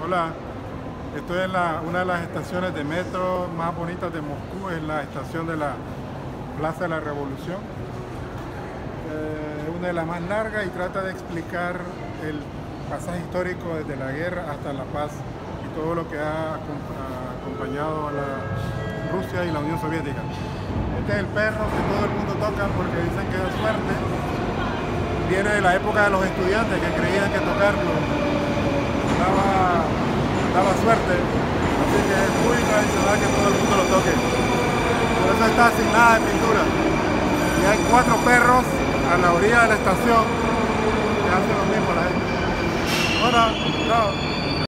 Hola, estoy en una de las estaciones de metro más bonitas de Moscú, es la estación de la Plaza de la Revolución. Eh, una de las más largas y trata de explicar el pasaje histórico desde la guerra hasta la paz y todo lo que ha acompañado a Rusia y la Unión Soviética. Este es el perro que todo el mundo toca porque dicen que da suerte. Viene de la época de los estudiantes que creían que tocarlo daba suerte. Así que es muy tradicional que todo el mundo lo toque. Por eso está sin nada de pintura. Y hay cuatro perros a la orilla de la estación que hacen lo mismo la gente. Hola, chao.